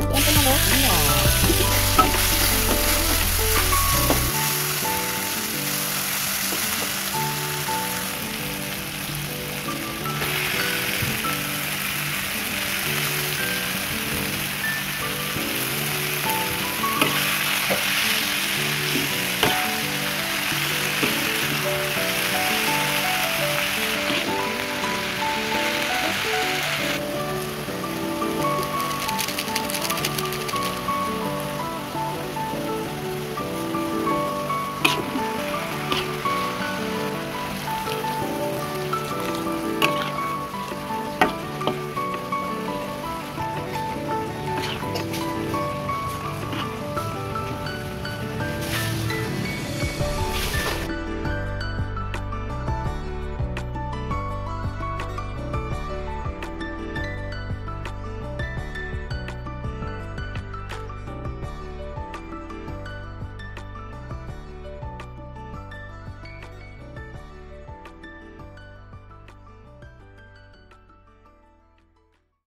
やってみま。